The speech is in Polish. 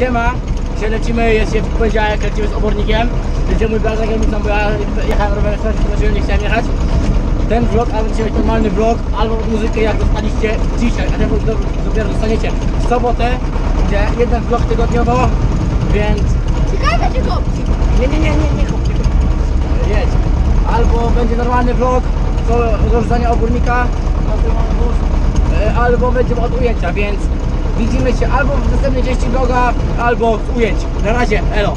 siema, że lecimy, jest w poniedziałek, lecimy z obornikiem. Będzie mój brat za granicą, bo ja jechałem rowerem, strasznie nie chciałem jechać. Ten vlog, albo dzisiaj będzie normalny vlog, albo muzykę jak dostaliście dzisiaj, a ten vlog do- dopiero dostaniecie w sobotę, gdzie jeden vlog tygodniowo, więc Ciekawe czego? nie, nie, nie, nie, nie, nie kup. Jedź. Albo będzie normalny vlog, co do obornika, e, albo będzie od ujęcia, więc widzimy się albo w następnej części vloga, albo z ujęć. Na razie, elo.